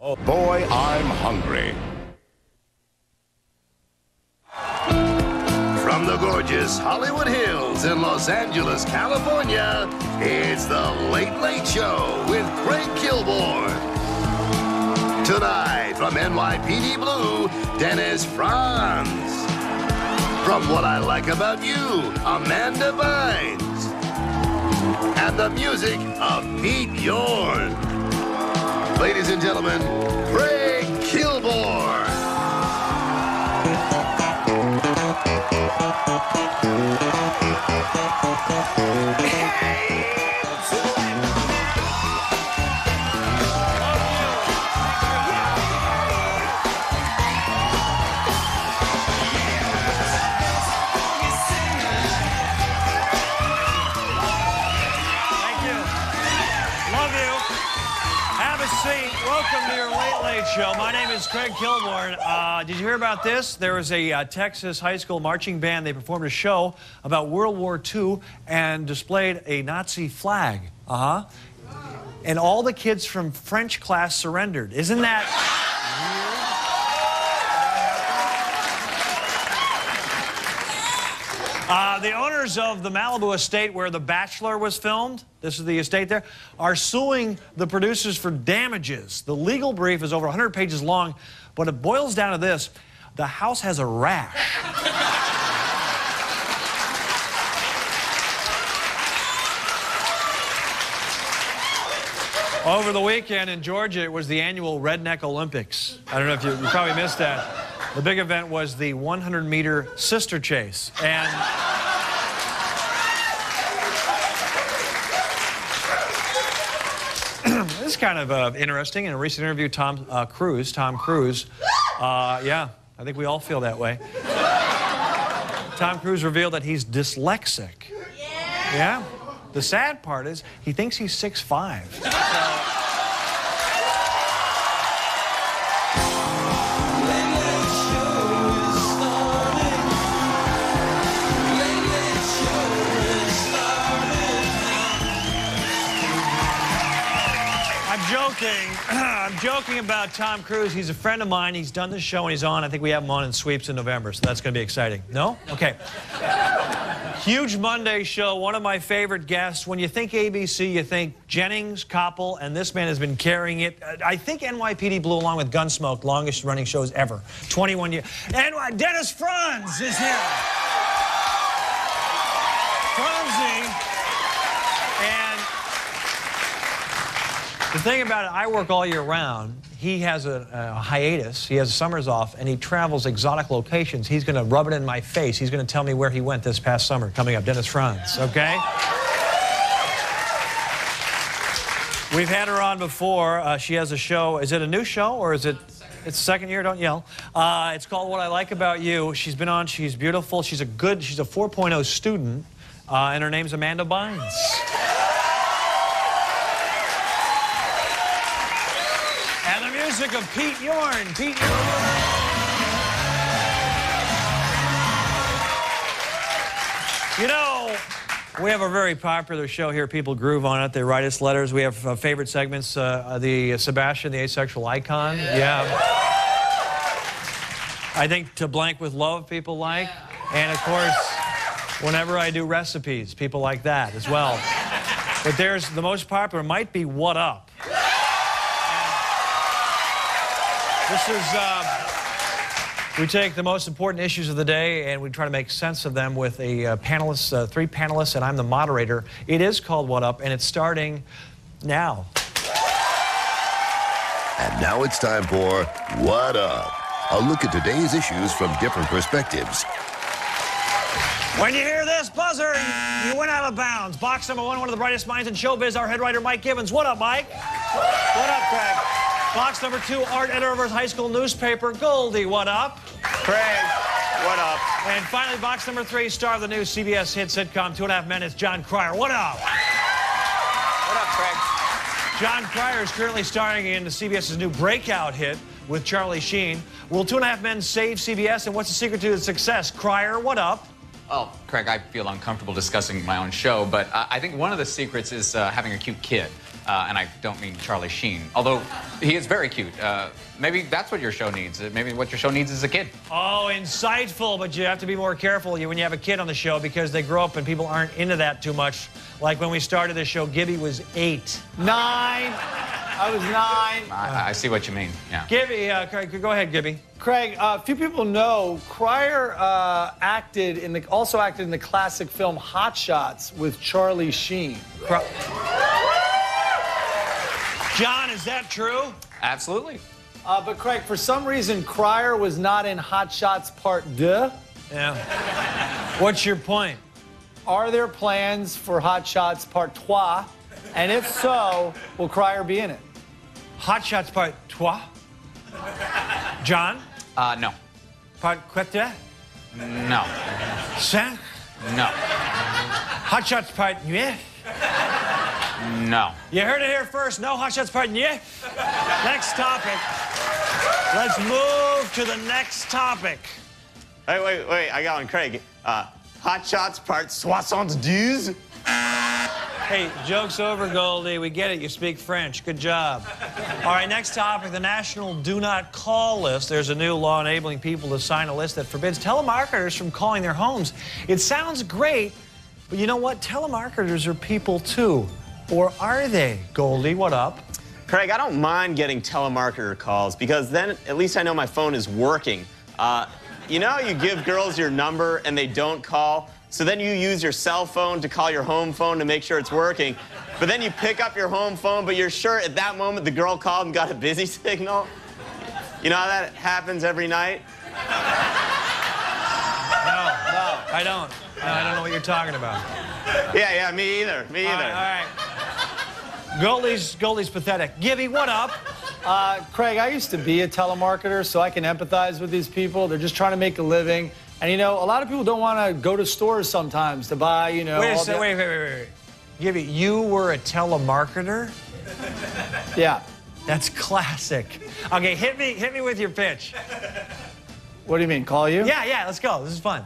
Oh boy, I'm hungry. From the gorgeous Hollywood Hills in Los Angeles, California, it's the Late Late Show with Craig Kilborn. Tonight from NYPD Blue, Dennis Franz. From What I Like About You, Amanda Bynes. And the music of Pete Yorn. Ladies and gentlemen, Craig Kilborn. Thank Show. My name is Craig Kilborn. Uh, did you hear about this? There was a uh, Texas high school marching band. They performed a show about World War II and displayed a Nazi flag. Uh huh. And all the kids from French class surrendered. Isn't that. Uh, the owners of the Malibu estate where The Bachelor was filmed, this is the estate there, are suing the producers for damages. The legal brief is over 100 pages long, but it boils down to this the house has a rash. Over the weekend in Georgia, it was the annual Redneck Olympics. I don't know if you, you probably missed that. The big event was the 100 meter sister chase. And this is kind of uh, interesting. In a recent interview, Tom uh, Cruise, Tom Cruise, uh, yeah, I think we all feel that way. Tom Cruise revealed that he's dyslexic. Yeah. yeah. The sad part is he thinks he's 6'5". Joking. I'm joking about Tom Cruise. He's a friend of mine. He's done this show and he's on. I think we have him on in sweeps in November, so that's going to be exciting. No? Okay. Huge Monday show. One of my favorite guests. When you think ABC, you think Jennings, Koppel, and this man has been carrying it. Uh, I think NYPD Blue along with Gunsmoke, longest running shows ever. 21 years. And Dennis Franz is here. Franzi. And the thing about it, I work all year round. He has a, a hiatus. He has summers off, and he travels exotic locations. He's going to rub it in my face. He's going to tell me where he went this past summer. Coming up, Dennis Franz. Okay. We've had her on before. Uh, she has a show. Is it a new show or is it? It's second year. Don't yell. Uh, it's called What I Like About You. She's been on. She's beautiful. She's a good. She's a 4.0 student, uh, and her name's Amanda Bynes. Music of Pete Yorn. Pete Yorn. You know, we have a very popular show here. People groove on it. They write us letters. We have uh, favorite segments. Uh, the Sebastian, the asexual icon. Yeah. I think To Blank with Love, people like. And of course, whenever I do recipes, people like that as well. But there's the most popular might be What Up. This is, uh, we take the most important issues of the day and we try to make sense of them with a uh, panelist, uh, three panelists, and I'm the moderator. It is called What Up, and it's starting now. And now it's time for What Up? A look at today's issues from different perspectives. When you hear this buzzer, you went out of bounds. Box number one, one of the brightest minds in showbiz, our head writer, Mike Gibbons. What up, Mike? What up, Craig? Box number two, art editor of our high school newspaper, Goldy. What up? Craig, what up? And finally, box number three, star of the new CBS hit sitcom Two and a Half Men, it's Jon Cryer. What up? What up, Craig? Jon Cryer is currently starring in the CBS's new breakout hit with Charlie Sheen. Will Two and a Half Men save CBS? And what's the secret to its success? Cryer, what up? Well, Craig, I feel uncomfortable discussing my own show, but uh, I think one of the secrets is uh, having a cute kid. Uh, and I don't mean Charlie Sheen, although he is very cute. Uh, maybe that's what your show needs. Uh, Maybe what your show needs is a kid. Oh, insightful, but you have to be more careful when you have a kid on the show because they grow up and people aren't into that too much. Like when we started the show, Gibby was eight. Nine. I was nine. I, I see what you mean. Yeah. Gibby, uh, Craig, go ahead, Gibby. Craig, uh, few people know Cryer uh, acted in the also acted in the classic film Hot Shots with Charlie Sheen. Cro- Jon, is that true? Absolutely. Uh, but Craig, for some reason, Cryer was not in Hot Shots Part Deux. Yeah. What's your point? Are there plans for Hot Shots Part Trois? And if so, will Cryer be in it? Hot Shots Part Trois? Jon? Uh, no. Part Quatre? No. Cinq? No. Hot Shots Part Nuit? No. You heard it here first. No Hot Shots Part Nuit. Next topic. Let's move to the next topic. Wait, wait, wait. I got one, Craig. Uh, Hot Shots Part 72. Hey, joke's over, Goldy. We get it. You speak French. Good job. All right, next topic the National Do Not Call List. There's a new law enabling people to sign a list that forbids telemarketers from calling their homes. It sounds great, but you know what? Telemarketers are people too. Or are they? Goldy, what up? Craig, I don't mind getting telemarketer calls because then at least I know my phone is working. Uh, you know, you give girls your number and they don't call, so then you use your cell phone to call your home phone to make sure it's working. But then you pick up your home phone, but you're sure at that moment the girl called and got a busy signal. You know how that happens every night? No, no, I don't. No, I don't know what you're talking about. Yeah, yeah, me either. Me either. right, all right. Goldy's, goalie's pathetic. Gibby, what up? Uh, Craig, I used to be a telemarketer, so I can empathize with these people. They're just trying to make a living. And you know, a lot of people don't want to go to stores sometimes to buy, you know. Wait a second, wait, wait, wait, wait. Gibby, you were a telemarketer? Yeah. That's classic. Okay, hit me, hit me with your pitch. What do you mean? Call you? Yeah, yeah, let's go. This is fun.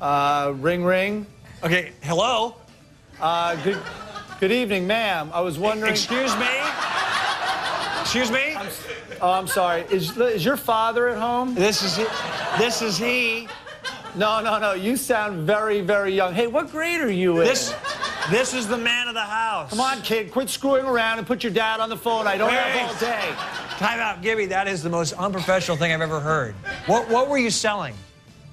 Uh, ring, ring. Okay, hello. Uh, good, good evening, ma'am. I was wondering. Excuse me. Excuse me. Oh, I'm sorry. Is, is your father at home? This is he. This is he. No, no, no. You sound very, very young. Hey, what grade are you in? This, this is the man of the house. Come on, kid. Quit screwing around and put your dad on the phone. I don't Wait. have all day. Time out, Gibby. That is the most unprofessional thing I've ever heard. What, what were you selling?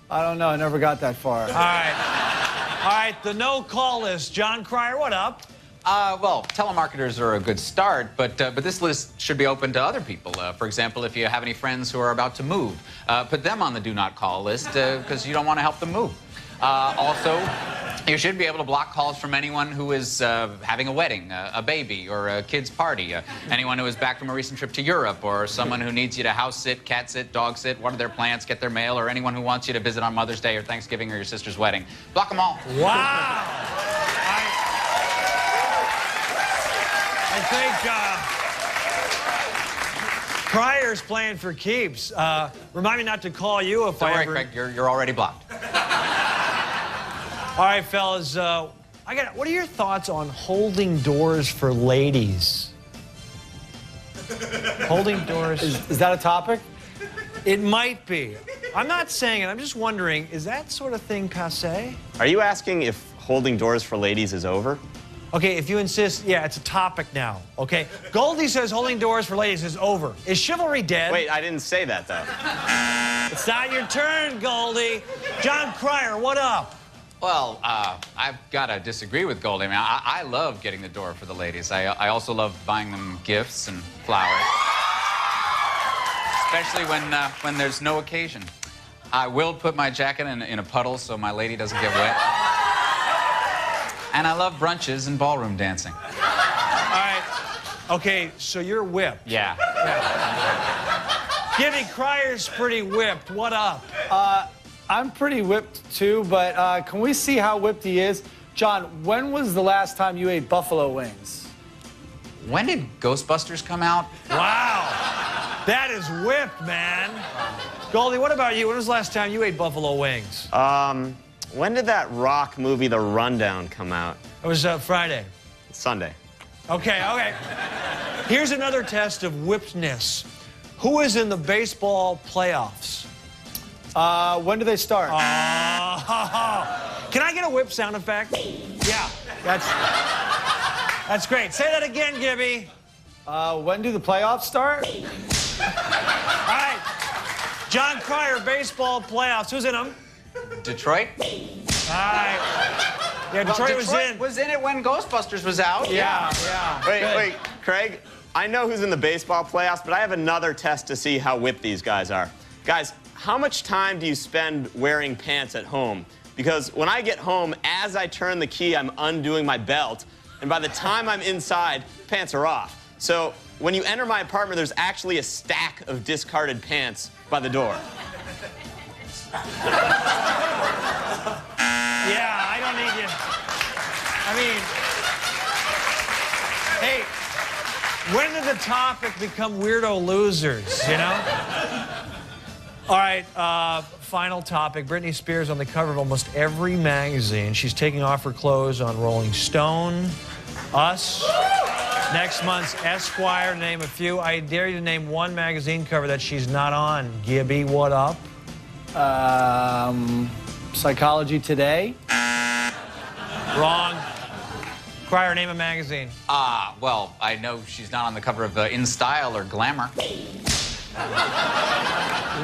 I don't know. I never got that far. All right. All right, the no call list. Jon Cryer, what up? Uh, well, telemarketers are a good start, but uh, but this list should be open to other people. Uh, for example, if you have any friends who are about to move, uh, put them on the do not call list because you don't want to help them move. Uh, also, you should be able to block calls from anyone who is uh, having a wedding, uh, a baby, or a kid's party. Uh, anyone who is back from a recent trip to Europe, or someone who needs you to house sit, cat sit, dog sit, water their plants, get their mail, or anyone who wants you to visit on Mother's Day or Thanksgiving or your sister's wedding. Block them all. Wow. I, I think uh, Cryer's playing for keeps. Uh, remind me not to call you if Don't I worry, ever. Craig. You're, you're already blocked. All right, fellas. Uh, I got. What are your thoughts on holding doors for ladies? holding doors. Is, is that a topic? It might be. I'm not saying it. I'm just wondering. Is that sort of thing passe? Are you asking if holding doors for ladies is over? Okay, if you insist, yeah, it's a topic now. Okay, Goldy says holding doors for ladies is over. Is chivalry dead? Wait, I didn't say that though. It's not your turn, Goldy. Jon Cryer, what up? Well, uh, I've got to disagree with Goldy. I mean, I, I love getting the door for the ladies. I, I also love buying them gifts and flowers, especially when uh, when there's no occasion. I will put my jacket in, in a puddle so my lady doesn't get wet. And I love brunches and ballroom dancing. All right. Okay, so you're whipped. Yeah. Gibby Cryer's pretty whipped. What up? I'm pretty whipped too, but uh, can we see how whipped he is? Jon, when was the last time you ate buffalo wings? When did Ghostbusters come out? Wow. That is whipped, man. Goldy, what about you? When was the last time you ate buffalo wings? Um, when did that rock movie, The Rundown, come out? It was uh, Friday. Sunday. Okay, okay. Here's another test of whippedness. Who is in the baseball playoffs? Uh, when do they start? Oh, can I get a whip sound effect? Yeah, that's that's great. Say that again, Gibby. Uh, when do the playoffs start? All right, Jon Cryer, baseball playoffs. Who's in them? Detroit? All right. Yeah, Detroit, Well, was in. was in it when Ghostbusters was out. yeah, yeah. Wait, Good. wait, Craig, I know who's in the baseball playoffs, but I have another test to see how whipped these guys are. Guys, how much time do you spend wearing pants at home? Because when I get home, as I turn the key, I'm undoing my belt, and by the time I'm inside, pants are off. So when you enter my apartment, there's actually a stack of discarded pants by the door. Yeah, I don't need you. I mean, hey, when did the topic become weirdo losers, you know? All right, uh, final topic. Britney Spears on the cover of almost every magazine. She's taking off her clothes on Rolling Stone, Us, next month's Esquire, name a few. I dare you to name one magazine cover that she's not on. Gibby, what up? Um, Psychology Today. Wrong. Cryer, name a magazine. Ah, well, I know she's not on the cover of uh, In Style or Glamour.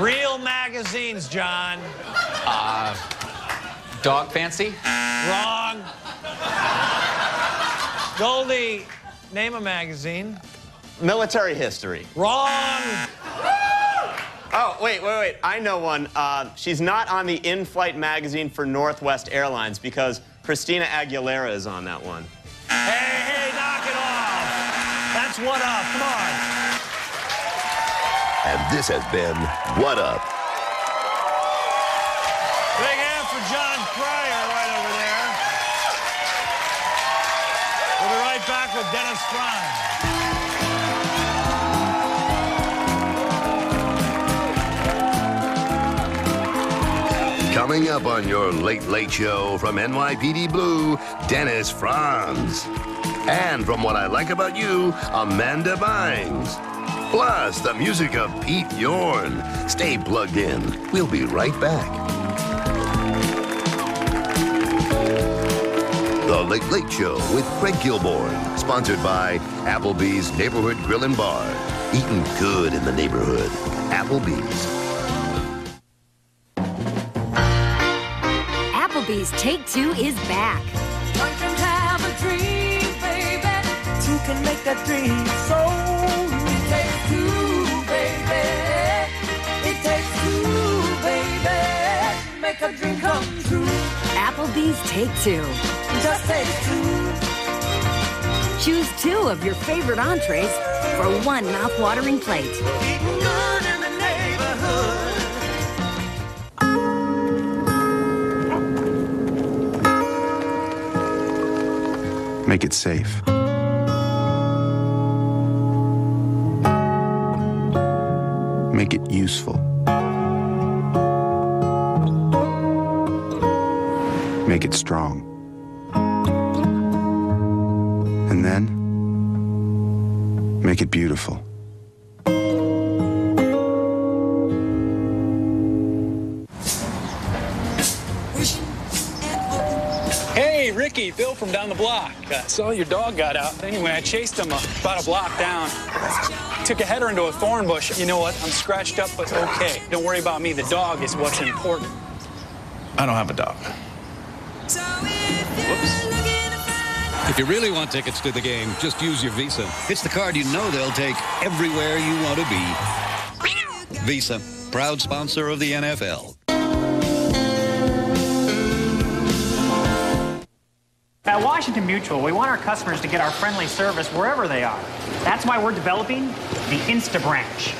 Real magazines, Jon. Dog Fancy? Wrong. Goldy, name a magazine. Military history. Wrong. Oh, wait, wait, wait. I know one. Uh, she's not on the in flight magazine for Northwest Airlines because Christina Aguilera is on that one. Hey, hey, knock it off. That's what up. Come on. And this has been What Up? Big hand for Jon Cryer right over there. We'll be right back with Dennis Franz. Coming up on your Late Late Show from NYPD Blue, Dennis Franz. And from What I Like About You, Amanda Bynes. Plus, the music of Pete Yorn. Stay plugged in. We'll be right back. The Late Late Show with Craig Kilborn, sponsored by Applebee's Neighborhood Grill and Bar. Eating good in the neighborhood. Applebee's. Applebee's Take Two is back. One can have a dream, baby. Two can make that dream so. It takes two, baby. It takes two, baby. Make a dream come true. Applebee's Take Two. Just takes two. Choose two of your favorite entrees for one mouth-watering plate. Make it safe. Make it useful. Make it strong. And then, make it beautiful. Ricky, Bill from down the block. Uh, saw your dog got out. Anyway, I chased him about a block down. Took a header into a thorn bush. You know what? I'm scratched up, but okay. Don't worry about me. The dog is what's important. I don't have a dog. Whoops. If you really want tickets to the game, just use your Visa. It's the card you know they'll take everywhere you want to be. Visa, proud sponsor of the NFL. Washington Mutual, we want our customers to get our friendly service wherever they are. That's why we're developing the Insta Branch.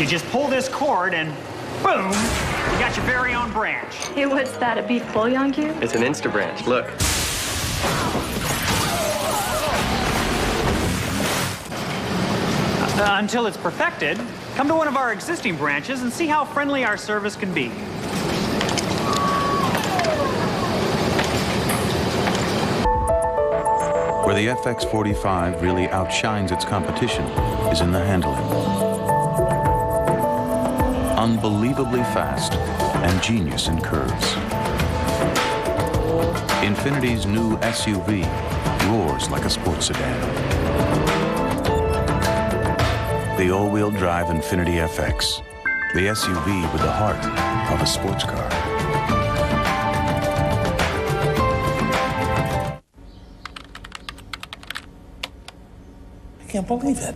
You just pull this cord and boom, you got your very own branch. Hey, what's that? A beef bouillon cube? It's an Insta branch. Look. Uh, until it's perfected, come to one of our existing branches and see how friendly our service can be. Where the FX45 really outshines its competition is in the handling. Unbelievably fast and genius in curves. Infiniti's new SUV roars like a sports sedan. The all-wheel drive Infinity FX. The SUV with the heart of a sports car. Can't believe it.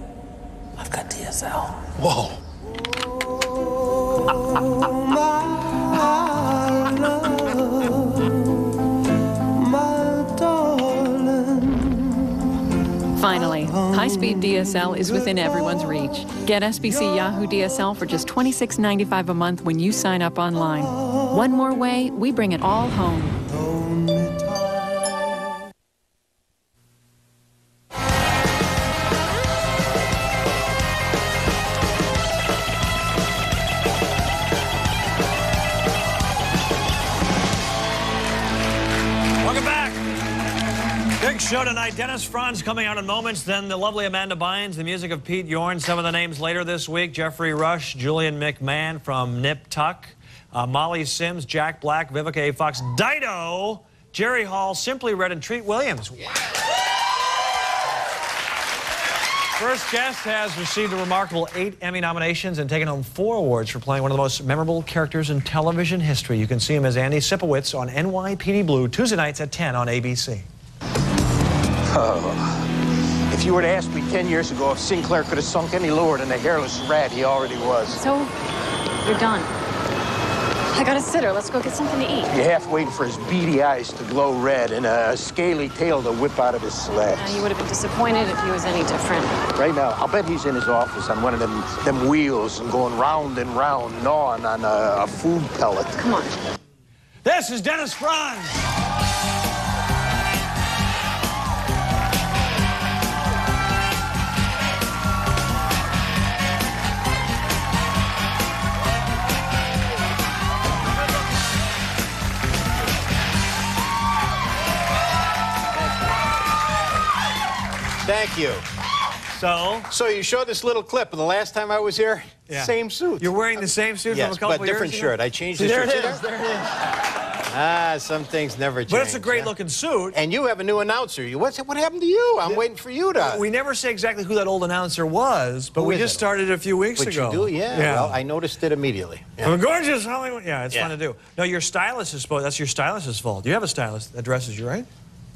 I've got DSL. Whoa. Finally, high-speed DSL is within everyone's reach. Get SBC Yahoo DSL for just $26.95 a month when you sign up online. One more way, we bring it all home. Show tonight. Dennis Franz coming out in moments. Then the lovely Amanda Bynes, the music of Pete Yorn. Some of the names later this week Geoffrey Rush, Julian McMahon from Nip Tuck, uh, Molly Sims, Jack Black, Vivica A. Fox, Dido, Jerry Hall, Simply Red, and Treat Williams. First guest has received a remarkable eight Emmy nominations and taken home four awards for playing one of the most memorable characters in television history. You can see him as Andy Sipowicz on NYPD Blue Tuesday nights at 10 on ABC. Oh. If you were to ask me 10 years ago if Sinclair could have sunk any lower than the hairless rat he already was. So, you're done. I got a sitter. Let's go get something to eat. You're half waiting for his beady eyes to glow red and a scaly tail to whip out of his slats. Now, you would have been disappointed if he was any different. Right now, I'll bet he's in his office on one of them, them wheels and going round and round, gnawing on a, a food pellet. Come on. This is Dennis Franz. Thank you. So? So you showed this little clip of the last time I was here? Yeah. Same suit. You're wearing the same suit yes, from a couple but years different ago? shirt. I changed the there shirt. it See there? It is. Ah, some things never change. But it's a great huh? looking suit. And you have a new announcer. You what's what happened to you? I'm waiting for you to. We never say exactly who that old announcer was, but Who we just it? started a few weeks But ago. you do, yeah. Well, I noticed it immediately. Yeah. I'm a gorgeous Hollywood. Yeah, it's Yeah. fun to do. No, your stylist is supposed. That's your stylist's fault. You have a stylist that dresses you, right?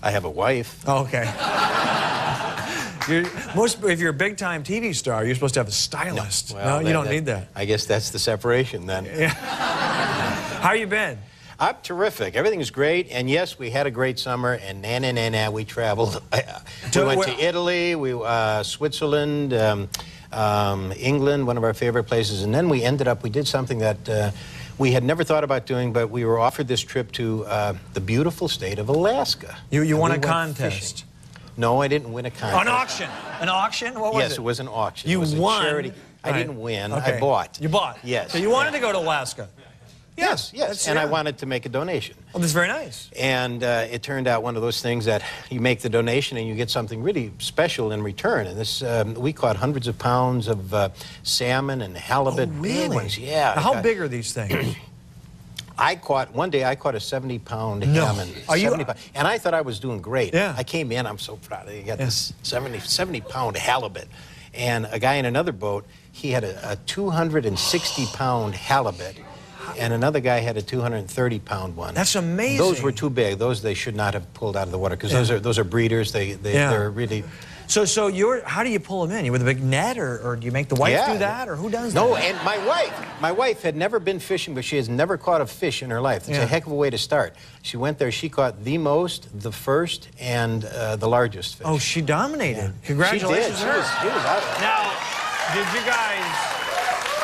I have a wife. Oh, okay. you're, most, if you're a big time TV star, you're supposed to have a stylist. No, Well, you that- don't that- need that. I guess that's the separation then. Yeah. How you been? I'm terrific. Everything's great. And yes, we had a great summer. And na na na na, we traveled. we went to Italy, we uh, Switzerland, um, um, England, one of our favorite places. And then we ended up. We did something that. Uh, we had never thought about doing, but we were offered this trip to uh, the beautiful state of Alaska. You, you won a contest. fishing. No, I didn't win a contest. An auction. An auction? What was yes, it? Yes, it was an auction. You it was a won. charity. I Right. didn't win. Okay. I bought. You bought. Yes. So you wanted to go to Alaska. Yes, yes. that's- and I wanted to make a donation. Well, that's very nice. And uh, it turned out one of those things that you make the donation and you get something really special in return. And this, um, we caught hundreds of pounds of uh, salmon and halibut. big really? ones. Yeah. Now, how I- big are these things? I caught one day. I caught a 70 pound No. salmon. Are you- 70 and I thought I was doing great. Yeah. I came in. I'm so proud. I got this 70 70 pound halibut, and a guy in another boat. He had a, a 260 pound halibut. And another guy had a 230 pound one. That's amazing. Those were too big. Those they should not have pulled out of the water because those are those are breeders. They, they Yeah. they're really. So, so you're. How do you pull them in? You with a big net, or, or do you make the wife Yeah. do that, or who does No, that? No, and my wife, my wife had never been fishing, but she has never caught a fish in her life. It's Yeah. a heck of a way to start. She went there, she caught the most, the first, and uh, the largest fish. Oh, she dominated. Congratulations She did. She was, she was out. Now, did you guys?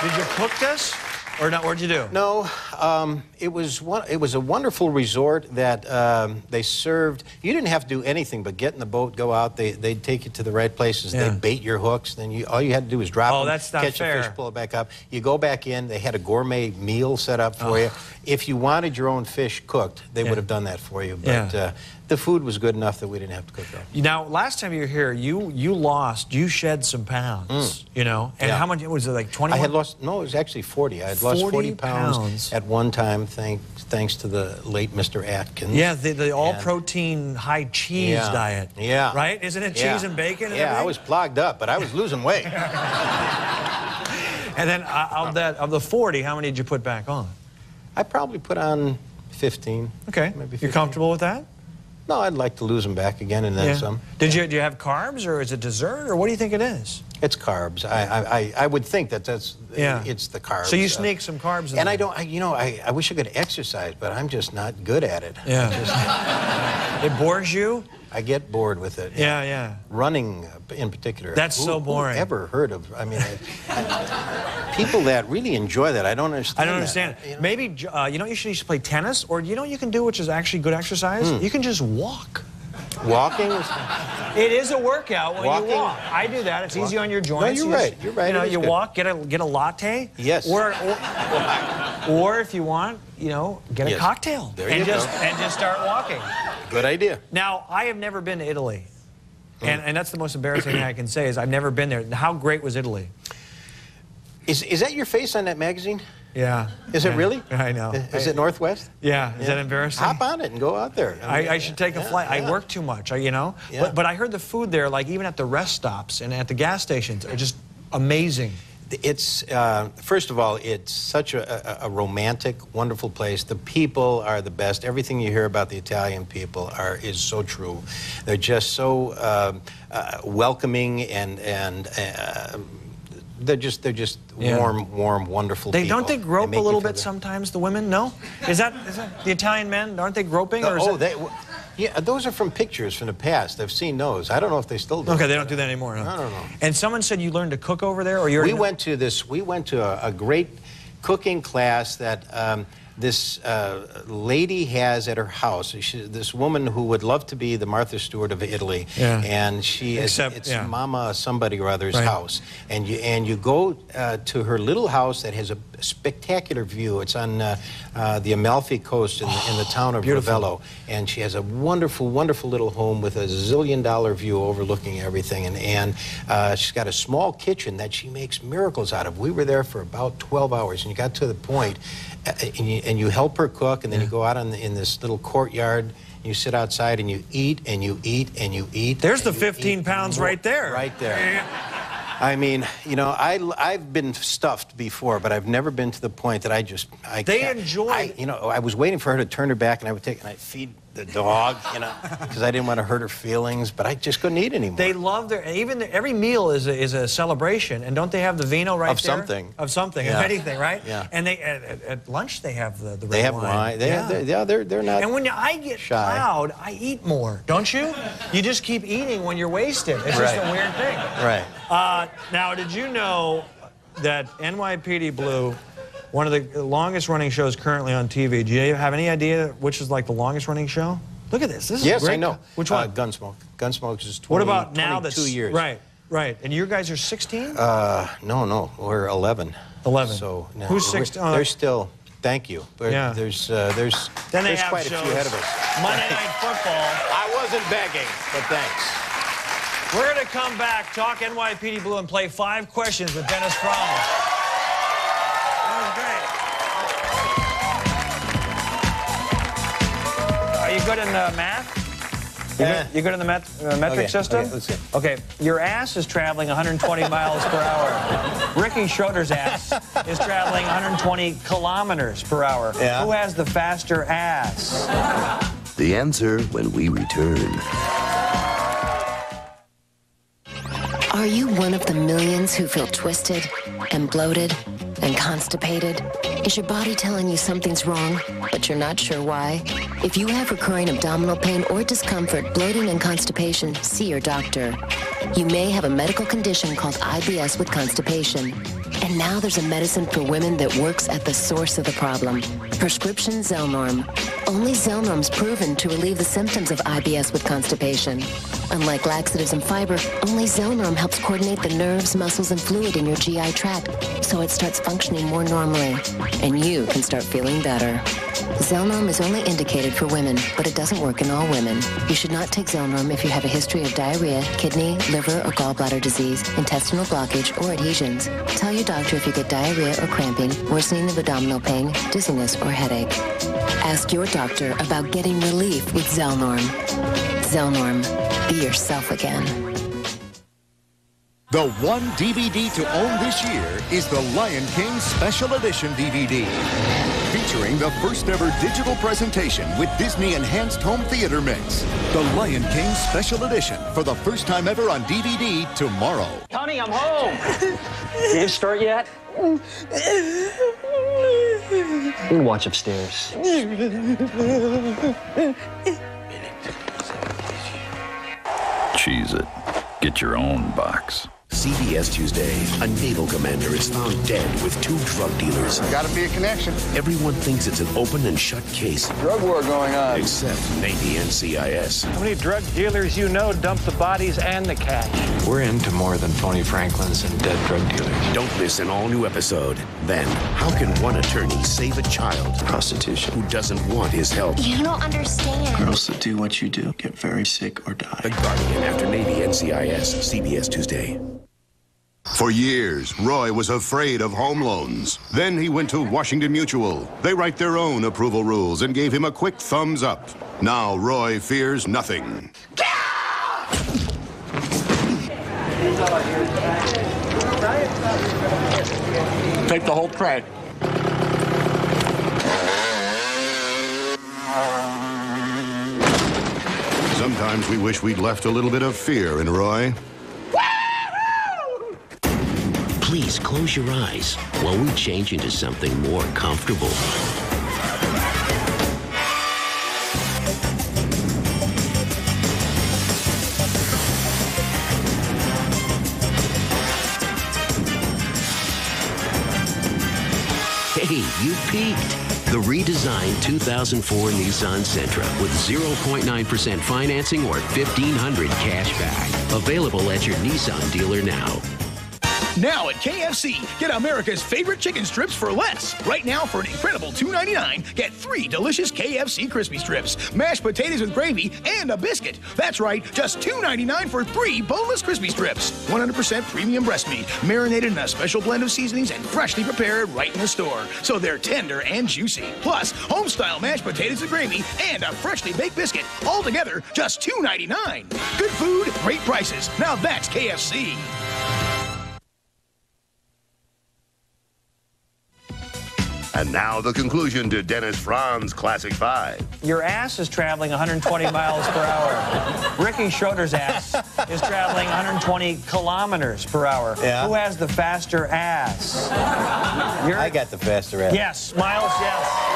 Did you cook this, or not? What'd you do? No, um, it was one, it was a wonderful resort that um, they served. You didn't have to do anything but get in the boat, go out. They they'd take you to the right places. Yeah. They'd bait your hooks. Then you all you had to do was drop Oh, them, that's not catch a fish, pull it back up. You go back in. They had a gourmet meal set up for Oh. you. If you wanted your own fish cooked, they Yeah. would have done that for you. But Yeah. uh, the food was good enough that we didn't have to cook though. Now, last time you were here, you you lost, you shed some pounds, you know, and Mm. Yeah. how much was it? Like twenty? I had lost, no, it was actually 40. I had lost 40 40 pounds, pounds. at one time, thanks, thanks to the late Mr. Atkins. Yeah, the, the all And- protein high cheese Yeah. diet. Yeah. Right? Isn't it Yeah. cheese and bacon? And yeah, I was plugged up, but I was losing weight. And then uh, of that of the forty, how many did you put back on? I probably put on 15. Okay. Maybe You're comfortable with that? No, I'd like to lose them back again and then Yeah. some. Did you do you have carbs or is it dessert or what do you think it is? It's carbs. I, I, I- would think that that's, Yeah. it's the carbs. So you uh, sneak some carbs in And I don't, I, you know, I, I wish I could exercise, but I'm just not good at it. Yeah. Just- It bores you? I get bored with it. Yeah, yeah. Running uh, in particular. That's Who- so who boring. ever heard of, I mean, I, I- people that really enjoy that, I don't understand I don't understand. Maybe uh, you know you should, you should play tennis or you know what you can do which is actually good exercise? Hmm. You can just walk. Walking is, It is a workout when Walking? you walk. I do that. It's easy on your joints. No, you're You just- right. You're right. You know, you good. walk, get a get a latte. Yes. Or or, or if you want, you know, get a Yes. cocktail There and you just go. and just start walking. good idea. Now, I have never been to Italy. Hmm. And, and that's the most embarrassing thing I can say is I've never been there. How great was Italy? Is, is that your face on that magazine? Yeah. Is it Yeah. really? I know. Is I- it Northwest? Yeah. Is that embarrassing? Hop on it and go out there. I, I should take a Yeah, flight. I work too much, you know. Yeah. But, but I heard the food there, like even at the rest stops and at the gas stations, are just amazing. It's uh, first of all, it's such a, a, a romantic, wonderful place. The people are the best. Everything you hear about the Italian people are is so true. They're just so um uh, welcoming and and. They're just they're just Yeah. warm, warm, wonderful They people. don't they grope make a little bit sometimes. The women, no? Is that, is that the Italian men? Aren't they groping? Or is oh, it- they, yeah, those are from pictures from the past. I've seen those. I don't know if they still do. Okay, they don't do that anymore. Huh? I don't know. And someone said you learned to cook over there, or you're. we went to this we went to a, a great cooking class that um, this uh, lady has at her house she, this woman who would love to be the martha stewart of italy Yeah. and she Except- is it's yeah. mama somebody or other's Right. house and you and you go uh, to her little house that has a spectacular view it's on uh, uh, the amalfi coast in, the- in the town of Beautiful. ravello and she has a wonderful wonderful little home with a zillion dollar view overlooking everything and, and uh, she's got a small kitchen that she makes miracles out of we were there for about 12 hours and you got to the point uh, and you, and you help her cook and then you go out in, the, in this little courtyard you sit outside and you eat and you eat and you eat There's the 15 pounds right there. right there. I mean, you know, I, I've been stuffed before, but I've never been to the point that I just I They enjoy- I, you know, I was waiting for her to turn her back, and I would take and I'd feed the dog, you know, because I didn't want to hurt her feelings, but I just couldn't eat anymore. They love their even the, every meal is a, is a celebration, and don't they have the vino right Of there? something. of something, Yeah. of anything, right? Yeah. And they at, at- lunch they have the, the red they have wine. wine. They yeah. have, they're, yeah, they're they're not. and when I get shy. proud, I eat more, don't you? You just keep eating when you're wasted. It's just a weird thing. right. Uh, now, did you know that NYPD Blue, one of the longest running shows currently on TV, do you have any idea which is like the longest running show? Look at this. This is Yes, great. I know. Which Uh, one? Gunsmoke. Gunsmoke is 20, what about now that's 22 years. Right, right. And you guys are 16? Uh, no, no, we're 11. 11. So no, Who's we're- 16? Oh, There's still. Thank you. But Yeah. There's uh, there's then there's quite a few ahead of us. Monday Night Football. I wasn't begging, but thanks. We're going to come back, talk NYPD Blue, and play five questions with Dennis Franz. Good in uh, math? You, Yeah. good, you good in the met, uh, metric Okay, system? okay, let's see. Okay, your ass is traveling 120 miles per hour. Ricky Schroder's ass is traveling 120 kilometers per hour. Yeah. Who has the faster ass? The answer when we return. Are you one of the millions who feel twisted and bloated and constipated? Is your body telling you something's wrong, but you're not sure why? If you have recurring abdominal pain or discomfort, bloating, and constipation, see your doctor. You may have a medical condition called IBS with constipation. And now there's a medicine for women that works at the source of the problem. Prescription Zelnorm. Only Zelnorm's proven to relieve the symptoms of IBS with constipation. Unlike laxatives and fiber, only Zelnorm helps coordinate the nerves, muscles, and fluid in your GI tract, so it starts functioning more normally, and you can start feeling better. Zelnorm is only indicated for women, but it doesn't work in all women. You should not take Zelnorm if you have a history of diarrhea, kidney, liver, or gallbladder disease, intestinal blockage, or adhesions. Tell your doctor if you get diarrhea or cramping, worsening of abdominal pain, dizziness, or headache. Ask your doctor about getting relief with Zelnorm. Zelnorm, be yourself again. The one DVD to own this year is the Lion King Special Edition DVD. Featuring the first ever digital presentation with Disney Enhanced Home Theater Mix. The Lion King Special Edition for the first time ever on DVD tomorrow. Connie, I'm home. didn't start yet? You can watch upstairs. Cheese it. Get your own box. CBS Tuesday. A naval commander is found dead with two drug dealers. Gotta be a connection. Everyone thinks it's an open and shut case. Drug war going on. Except Navy NCIS. How many drug dealers you know dump the bodies and the cash? We're into more than phony Franklins and dead drug dealers. Don't miss an all new episode. Then, how can one attorney save a child? Prostitution. Who doesn't want his help? You don't understand. Girls that do what you do get very sick or die. The Guardian after Navy NCIS. CBS Tuesday. For years, Roy was afraid of home loans. Then he went to Washington Mutual. They write their own approval rules and gave him a quick thumbs up. Now Roy fears nothing. Take the whole tray. Sometimes we wish we'd left a little bit of fear in Roy. Please close your eyes while we change into something more comfortable. Hey, you peaked. The redesigned 2004 Nissan Sentra with 0.9% financing or 1500 cash back. Available at your Nissan dealer now. Now at KFC, get America's favorite chicken strips for less. Right now, for an incredible $2.99, get three delicious KFC crispy strips, mashed potatoes with gravy, and a biscuit. That's right, just $2.99 for three boneless crispy strips. 100% premium breast meat, marinated in a special blend of seasonings and freshly prepared right in the store. So they're tender and juicy. Plus, home-style mashed potatoes with gravy and a freshly baked biscuit. All together, just $2.99. Good food, great prices. Now that's KFC. And now the conclusion to Dennis Franz Classic 5. Your ass is traveling 120 miles per hour. Ricky Schroder's ass is traveling 120 kilometers per hour. Yeah. Who has the faster ass? I got the faster ass. Yes, Miles, yes, yes.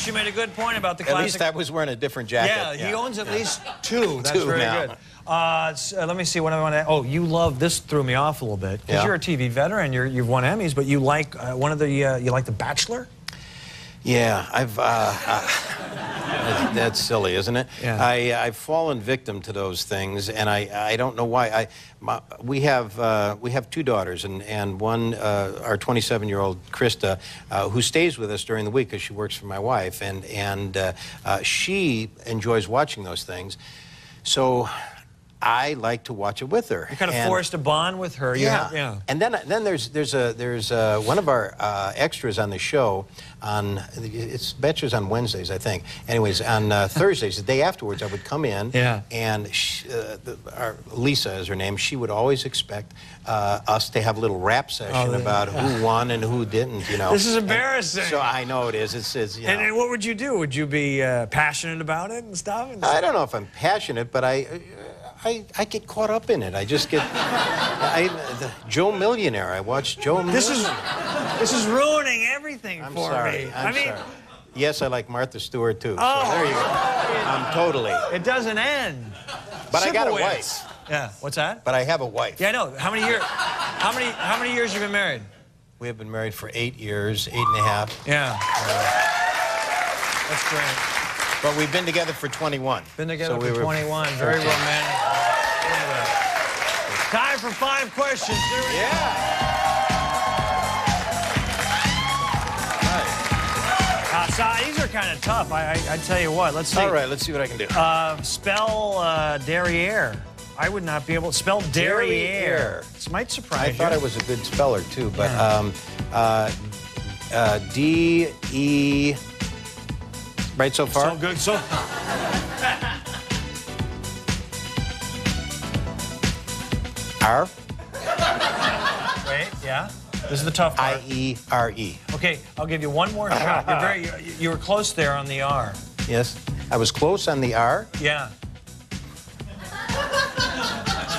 Dennis, you made a good point about the At least I was wearing a different jacket. Yeah, he owns at least two. That's Two very now. good. Uh, s- uh, let me see what I want to. Oh, you love this. Threw me off a little bit because Yeah. you're a TV veteran. You're, you've won Emmys, but you like uh, one of the. Uh, you like The Bachelor. Yeah, I've. That's, that's silly, isn't it? Yeah. I, I've fallen victim to those things, and I, I don't know why. I, my, we have uh, we have two daughters, and and one, uh, our 27-year-old Krista, uh, who stays with us during the week because she works for my wife, and and uh, uh, she enjoys watching those things. So. I like to watch it with her. You're kind of And- forced a bond with her. You yeah. have- yeah. And then then there's there's a there's uh one of our uh, extras on the show on it's Betches on Wednesdays I think. Anyways, on uh, Thursdays the day afterwards I would come in Yeah. and she, uh, the, our, Lisa is her name. She would always expect uh, us to have a little rap session Oh, yeah. about who won and who didn't. You know. This is And embarrassing. so I know it is. It's, it's you know. And, and what would you do? Would you be uh, passionate about it and stuff? And I don't know if I'm passionate, but I, I, I get caught up in it. I just get, I, the, Joe Millionaire. I watch Joe. This is, Millionaire. this is ruining everything I'm for sorry. me. I'm I mean, sorry. Yes, I like Martha Stewart too. Oh. So there you go. I'm totally. it doesn't end. But I got a wife. Yeah. What's that? But I have a wife. Yeah, I know. How many years? How many? How many years you been married? We have been married for eight years, eight and a half. Yeah. That's great. But we've been together for 21. Been together So for we were 21. Very romantic. Time for five questions. Here we Uh, so these are kind of tough. I, I, I tell you what. Let's see. All right, let's see what I can do. Uh, spell uh, derriere. I would not be able to spell derriere. Derriere. This might surprise I you. thought I was a good speller too, but Yeah. um, uh, uh, D E. Right so far. So good. So. R Wait. Yeah. This is the tough part. I E R E. Okay, I'll give you one more shot. You're very, you, you were close there on the R. Yes, I was close on the R. Yeah.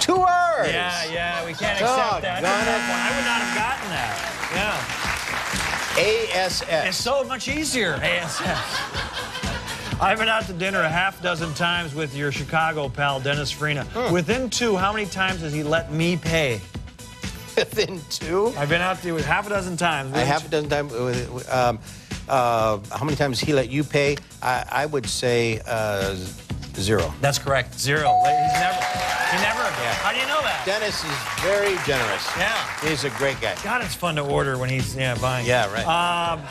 Two R's. Yeah, yeah, we can't accept that. Doggone That's a it. tough one. I would not have gotten that. Yeah. A S It's so much easier. ASS. I've been out to dinner a half dozen times with your Chicago pal, Dennis Farina. Hmm. Within two, how many times has he let me pay? Within two. I've been out to you half a dozen times. I half a dozen times. Um, uh, how many times has he let you pay? I, I would say uh, zero. That's correct. Zero. He's never. He never. Yeah. How do you know that? Dennis is very generous. Yeah. He's a great guy. God, it's fun to order when he's yeah buying. Yeah, right. Um,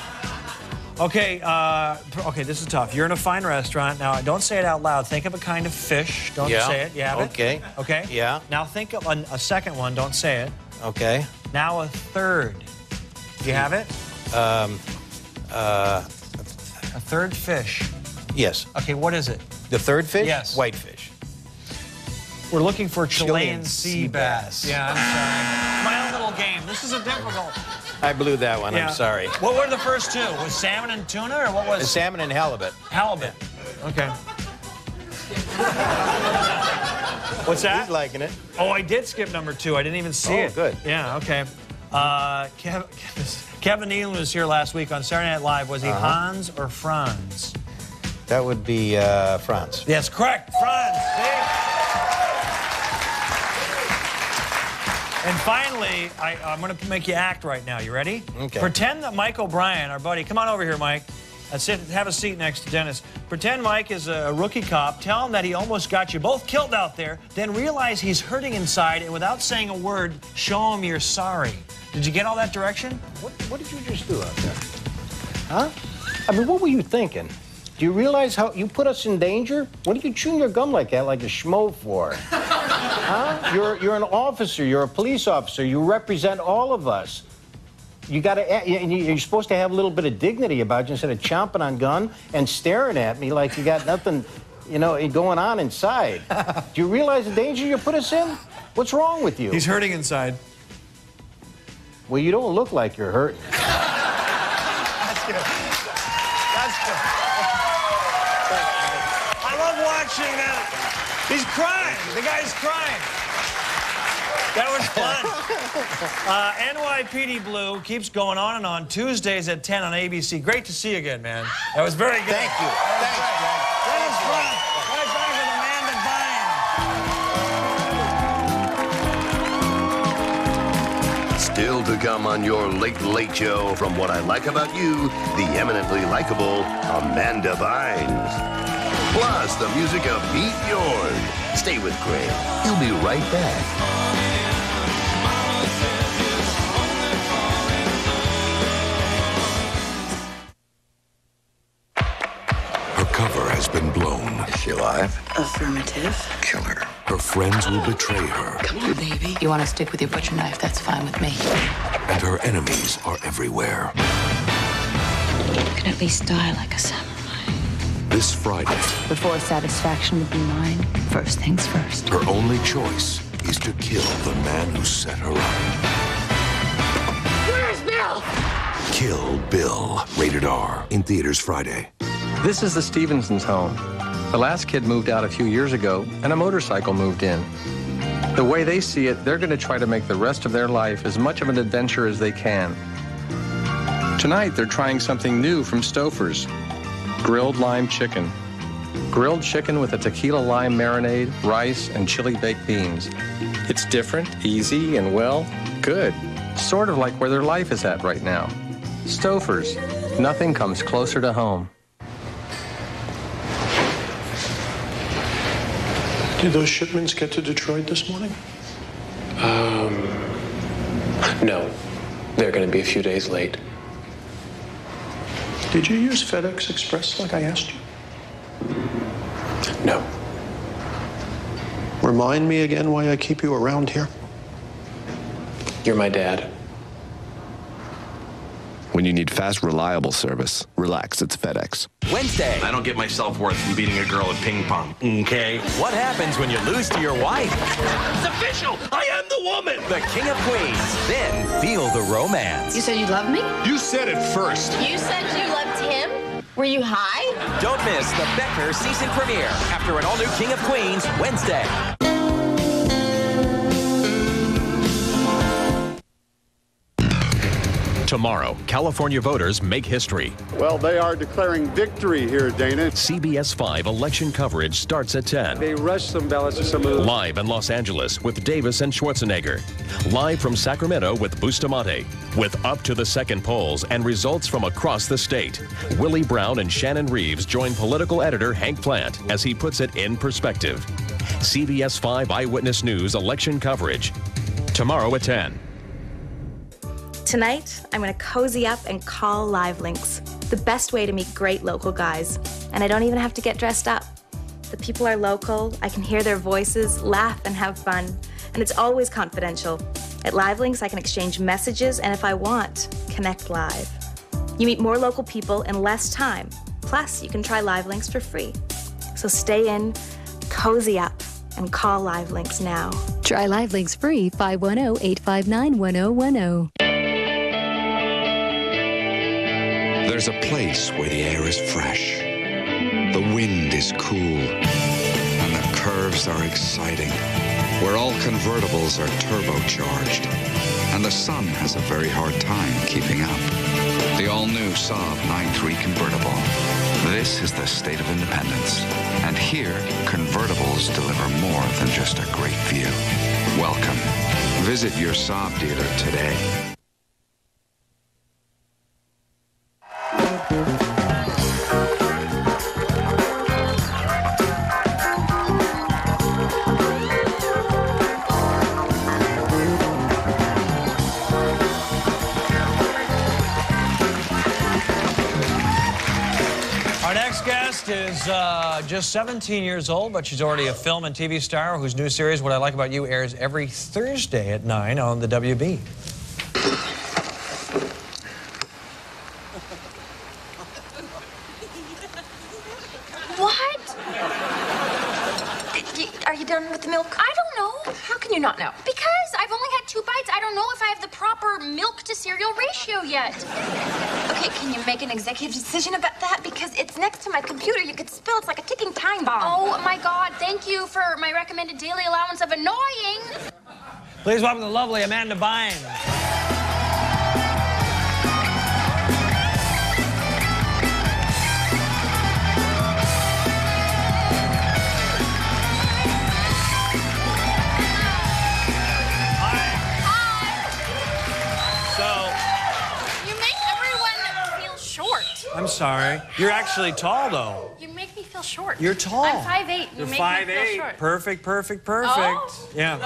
okay, uh, okay, this is tough. You're in a fine restaurant now. Don't say it out loud. Think of a kind of fish. Don't Yeah. say it. You have it? Okay. Okay. Yeah. Now think of a, a second one. Don't say it. Okay. Now a third. Do You have it? Um, uh, A third fish. yes. Okay, what is it? The third fish? Yes. Whitefish. We're looking for Chilean Chilean, sea sea bass. bass. Yeah, I'm sorry. My own little game. This is a difficult. I blew that one. Yeah. I'm sorry. What were the first two? Was salmon and tuna, or what was? Salmon and halibut. Halibut. Okay. What's that? He's liking it. Oh, I did skip number two. I didn't even see it. Oh, it. good. Yeah, okay. Uh, Kev, Kevin Nealon was here last week on Saturday Night Live. Was he Uh-huh. Hans or Franz? That would be uh, Franz. Yes, correct. Franz. And finally, I, I'm going to make you act right now. You ready? Okay. Pretend that Mike O'Brien, our buddy, come on over here, Mike. Uh, sit, have a seat next to Dennis. Pretend Mike is a rookie cop. Tell him that he almost got you both killed out there. Then realize he's hurting inside, and without saying a word, show him you're sorry. Did you get all that direction? What, what did you just do out there? Huh? I mean, what were you thinking? Do you realize how you put us in danger? What are you chewing your gum like that, like a schmo for? huh? You're, you're an officer. You're a police officer. You represent all of us. You got to. You're supposed to have a little bit of dignity about you instead of chomping on gun and staring at me like you got nothing, you know, eh, going on inside. Do you realize the danger you put us in? What's wrong with you? He's hurting inside. Well, you don't look like you're hurting. That's good. That's good. I love watching that. He's crying. The guy's crying. That was fun. uh, NYPD Blue keeps going on and on Tuesdays at 10 on ABC. Great to see you again, man. That was very good. Thank you. Thanks, Craig. That was fun. Right back with Amanda Still to come on your Late Late Show from What I Like About You, the eminently likable Amanda Bynes. Plus, the music of Pete Yorn. Stay with Craig. He'll be right back. Been blown. Is she alive? Affirmative. Kill her. Her friends will betray her, Come on, baby. You want to stick with your butcher knife? That's fine with me. and her enemies are everywhere. You can at least die like a samurai. This Friday, Before satisfaction would be mine, first things first. her only choice is to kill the man who set her up. Where's Bill? Kill Bill. Rated R. In theaters Friday. This is the Stevensons' home. The last kid moved out a few years ago, and a motorcycle moved in. The way they see it, they're going to try to make the rest of their life as much of an adventure as they can. Tonight, they're trying something new from Stouffer's grilled lime chicken. Grilled chicken with a tequila lime marinade, rice, and chili baked beans. It's different, easy, and well, good. Sort of like where their life is at right now. Stouffer's. Nothing comes closer to home. Did those shipments get to Detroit this morning? Um, no. They're going to be a few days late. Did you use FedEx Express like I asked you? No. Remind me again why I keep you around here. You're my dad. When you need fast, reliable service, relax, it's FedEx. Wednesday. I don't get my self worth from beating a girl at ping pong, okay? What happens when you lose to your wife? It's official! I am the woman! The King of Queens. Then feel the romance. You said you love me? You said it first. You said you loved him? Were you high? Don't miss the Becker season premiere after an all new King of Queens Wednesday. Tomorrow, California voters make history. Well, they are declaring victory here, Dana. CBS 5 election coverage starts at 10. They rushed some ballots to some of the. Live in Los Angeles with Davis and Schwarzenegger. Live from Sacramento with Bustamante. With up to the second polls and results from across the state. Willie Brown and Shannon Reeves join political editor Hank Plante as he puts it in perspective. CBS 5 Eyewitness News election coverage. Tomorrow at 10. Tonight, I'm going to cozy up and call Live Links, the best way to meet great local guys. And I don't even have to get dressed up. The people are local, I can hear their voices, laugh, and have fun. And it's always confidential. At Live Links, I can exchange messages and, if I want, connect live. You meet more local people in less time. Plus, you can try Live Links for free. So stay in, cozy up, and call Live Links now. Try Live Links free 510 859 1010. There's a place where the air is fresh, the wind is cool, and the curves are exciting, where all convertibles are turbocharged, and the sun has a very hard time keeping up. The all-new Saab 9-3 convertible. This is the state of independence, and here, convertibles deliver more than just a great view. Welcome. Visit your Saab dealer today. Just 17 years old, but she's already a film and TV star whose new series, What I Like About You, airs every Thursday at 9 on the WB. What? Y- Are you done with the milk? I don't know. How can you not know? Because I've only had two bites. I don't know if I have the proper milk to cereal ratio yet. Okay, can you make an executive decision about that? Because it's next to my computer. You could spill. It's like a ticking time bomb. Oh my god, thank you for my recommended daily allowance of annoying. Please welcome the lovely Amanda Bynes. So, You make everyone feel short. I'm sorry. You're actually tall, though. You make me feel short. You're tall. I'm 5'8". You You're make five me feel eight. short. Perfect, perfect, perfect. Oh. Yeah.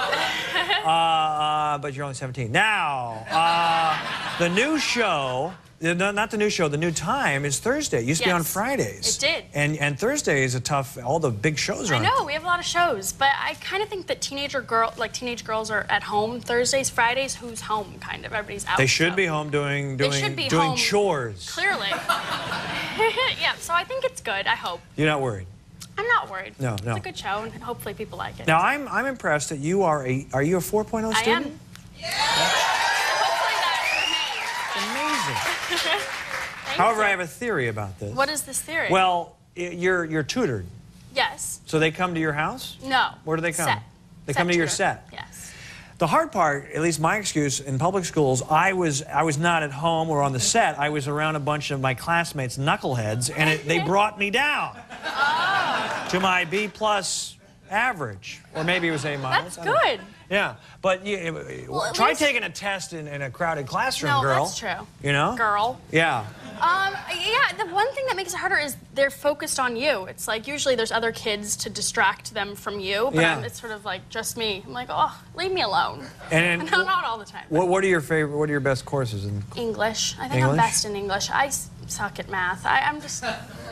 Uh, uh, but you're only 17. Now, uh, the new show, no, not the new show, the new time is Thursday. It used to be on Fridays. It did. And and Thursday is a tough, all the big shows are I know we have a lot of shows, but I kind of think that teenager girl, like teenage girls, are at home Thursdays, Fridays. Who's home? Kind of everybody's out. They should so- be home doing They doing should be doing home. chores. Clearly. yeah. So I think it's good. I hope. You're not worried. I'm not worried. No, no. It's a good show, and hopefully people like it. Now I'm I'm impressed that you are a are you a 4.0 student? I am. Amazing. However, I have a theory about this. What is this theory? Well, you're you're tutored, Yes. so they come to your house. No. Where do they come? Set. They Set come to your set. Yes. The hard part, at least my excuse, in public schools, I was I was not at home or on the set. I was around a bunch of my classmates, knuckleheads, and it, they brought me down. Oh. to my B plus average, or maybe it was A minus. That's good. Yeah, but you, Well, try least- taking a test in, in a crowded classroom, No, girl. that's true. You know? Girl. Yeah. Um, yeah, the one thing that makes it harder is they're focused on you. It's like usually there's other kids to distract them from you, but Yeah. It's sort of like just me. I'm like, oh, leave me alone. And- no, not all the time. What, what are your favorite? What are your best courses in? English. I think I'm English? best in English. I suck at math. I, I'm just.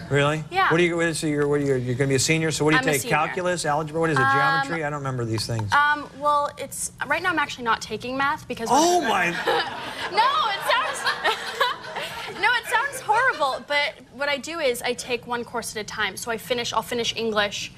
Really? Yeah. What are you? What is, so you're, what are you? You're going to be a senior. So what do you I'm take? Calculus, algebra. What is it? Um, Geometry? I don't remember these things. Um, well, it's right now. I'm actually not taking math because. Oh, my- no, it sounds. no, it sounds horrible. But what I do is I take one course at a time. So I finish. I'll finish English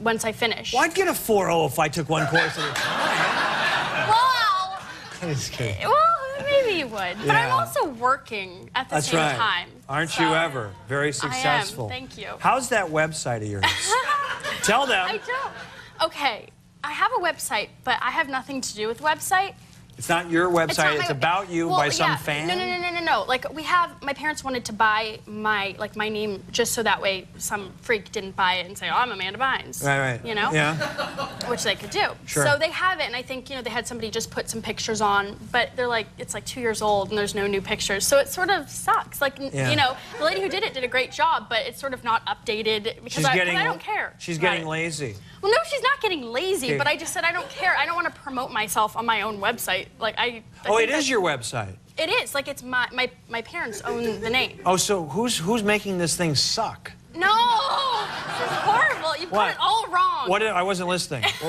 once I finish. well, I'd get a 4.0 if I took one course at a time. Well, I'm just kidding. well, maybe you would. But I'm also working at the That's same right. time. Aren't so- you ever? Very successful. I am. successful. Thank you. How's that website of yours? Tell them. I don't. Okay, I have a website, but I have nothing to do with website. It's not your website. It's, my- about you Well, by some yeah. fan. No, no, no, no, no, no. Like we have, my parents wanted to buy my like my name just so that way some freak didn't buy it and say, "Oh, I'm Amanda Bynes." Right, right. You know. Yeah. Which they could do. Sure. So they have it, and I think you know they had somebody just put some pictures on, but they're like it's like two years old and there's no new pictures, so it sort of sucks. Like Yeah. you know, the lady who did it did a great job, but it's sort of not updated because I, getting. I don't care. She's getting it. lazy. Well, no, she's not getting lazy, Okay. but I just said I don't care. I don't want to promote myself on my own website. Like I. I Oh, it is your website. It is like it's my my my parents own the name. Oh, so who's who's making this thing suck? No, this is horrible. You What? put it all wrong. What? did- I wasn't listening.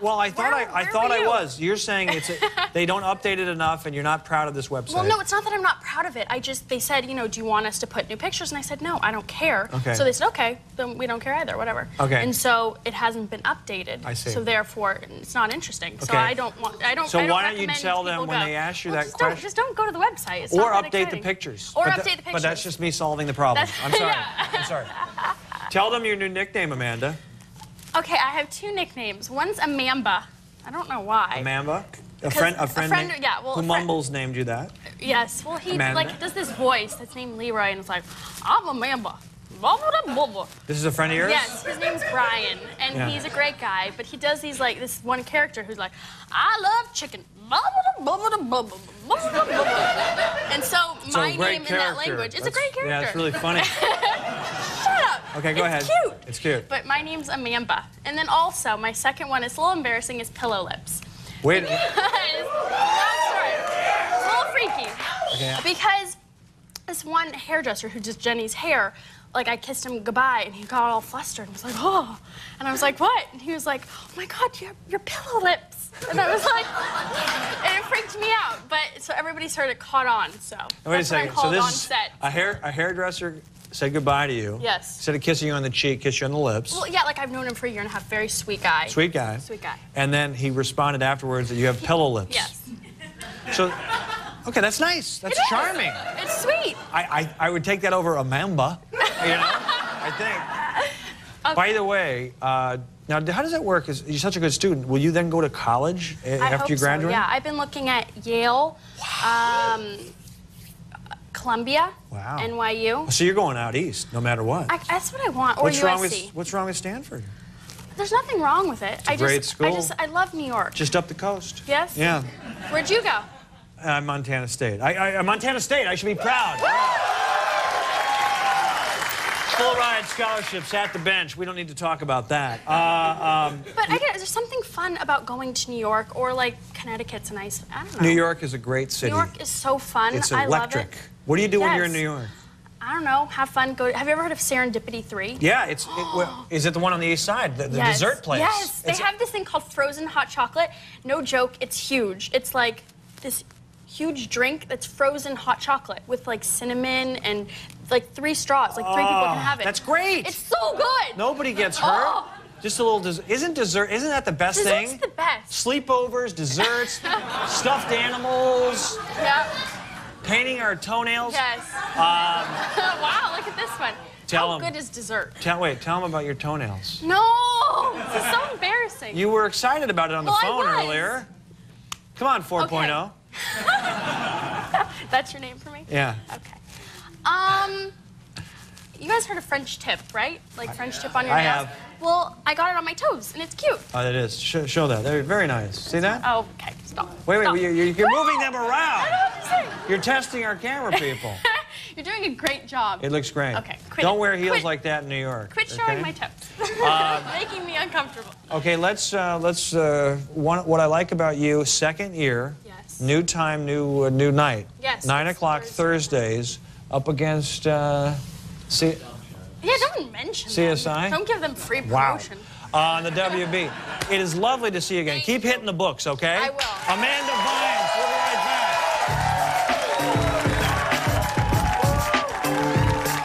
Well, well, Why not? well, I thought Where- I, I where thought I was. You're saying it's a, they don't update it enough, and you're not proud of this website. Well, no, it's not that I'm not proud of it. I just they said, you know, do you want us to put new pictures? And I said, no, I don't care. Okay. So they said, okay, then we don't care either, whatever. Okay. And so it hasn't been updated. I see. So therefore, it's not interesting. Okay. So I don't want. I don't. So I don't why don't you tell them when go. they ask you Well, that just question? Don't, just don't go to the website. It's or update the pictures. Or But update tha- the pictures. But that's just me solving the problem. That's- I'm sorry. yeah. I'm sorry. Tell them your new nickname, Amanda. Okay, I have two nicknames. One's Amamba. I don't know why. Amanda. A friend, a a friend, friend- named- yeah, well, who a friend- mumbles named you that. Yes. Well, he Amanda? like does this voice that's named Leroy, and it's like, I'm Amamba. Blah, blah, blah. This is a friend of yours. Yes, his name's Brian, and Yeah. he's a great guy. But he does these like this one character who's like, I love chicken and so my name character. in that language is a great character. Yeah, it's really funny. Shut up. Okay, go it's ahead. It's cute. It's cute. But my name's Amamba. And then also, my second one is a little embarrassing, is Pillow Lips. Wait. Because, a little freaky. Okay. Because this one hairdresser who just Jenny's hair, like I kissed him goodbye and he got all flustered and was like, oh. And I was like, what? And he was like, oh my God, you have your pillow lips. And I was like, and it freaked me out. But so everybody started caught on. So Wait a second. So this on is a hair a hairdresser said goodbye to you. Yes. Instead of kissing you on the cheek, kiss you on the lips. Well, yeah, like I've known him for a year and a half. Very sweet guy. Sweet guy. Sweet guy. And then he responded afterwards that you have pillow lips. Yes. So, okay, that's nice. That's It is. charming. It's sweet. I, I, I would take that over a mamba, you know, I think. By the way, uh, now how does that work? Is you're such a good student? Will you then go to college I after you graduate? So, yeah, I've been looking at Yale, um, Columbia, Wow. NYU. So you're going out east, no matter what. I, that's what I want. Or what's USC. wrong with What's wrong with Stanford? There's nothing wrong with it. a I just, great I school. just, I love New York. Just up the coast. Yes. Yeah, Where'd you go? uh, Montana State. I, I, Montana State. I should be proud. Full ride scholarships at the bench. We don't need to talk about that. Uh, um, But I get, is there something fun about going to New York or like Connecticut's a nice? I don't know. New York is a great city. New York is so fun. It's I electric. love it. What do you do when you're in New York? I don't know. Have fun. Go. Have you ever heard of Serendipity Three? Yeah, it's. It, well, is it the one on the east side, the, the Yes. dessert place? Yes, they It's- have this thing called frozen hot chocolate. No joke, it's huge. It's like this huge drink that's frozen hot chocolate with like cinnamon and like three straws. Like three people can have it. that's great. It's so good. Nobody gets hurt. Oh. Just a little. Des- isn't dessert? Isn't that the best Dessert's thing? the best. Sleepovers, desserts, stuffed animals, Yeah. painting our toenails. Yes. Um, wow, look at this one. Tell How good is dessert? tell wait. Tell them about your toenails. No, this is so embarrassing. You were excited about it on the Well, phone earlier. Come on, 4.0. Okay. That's your name for me? Yeah. Um, you guys heard of French tip, right? Like French tip on your I nails. have. Well, I got it on my toes, and it's cute. Oh, that is. Sh- show that. They're very nice. See that? Oh, okay, stop. Wait, wait, Stop. you're, you're, moving them I don't around. know what to say. You're testing our camera people. You're doing a great job. It looks great. Okay, quit Don't wear heels Quit- like that in New York. Quit showing okay? my toes. Uh, Making me uncomfortable. Okay, let's uh, let's uh, one, what I like about you. Second year, Yes. new time, new uh, new night. Yes, Nine o'clock Thursdays, up against. Uh, C- Yeah, don't mention CSI? Them. Don't give them free wow. promotion. Uh, on the WB. It is lovely to see you again. Keep hitting the books, okay? I will. Amanda Bynes, we'll be right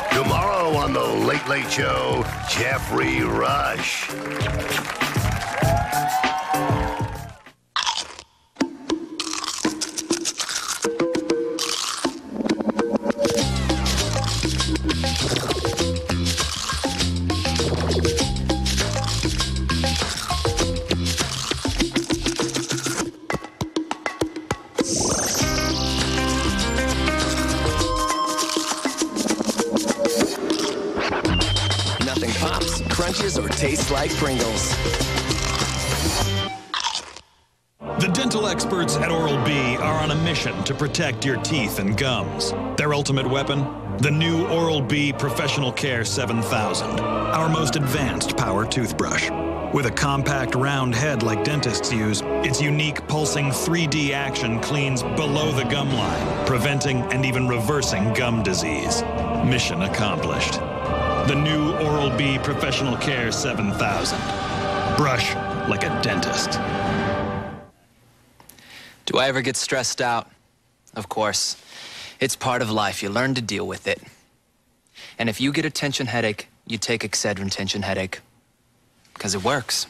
back. Tomorrow on The Late Late Show, Geoffrey Rush. To protect your teeth and gums. Their ultimate weapon? The new Oral B Professional Care 7000, our most advanced power toothbrush. With a compact round head like dentists use, its unique pulsing 3D action cleans below the gum line, preventing and even reversing gum disease. Mission accomplished. The new Oral B Professional Care 7000. Brush like a dentist. Do I ever get stressed out? Of course. It's part of life. You learn to deal with it. And if you get a tension headache, you take Excedrin tension headache. Because it works.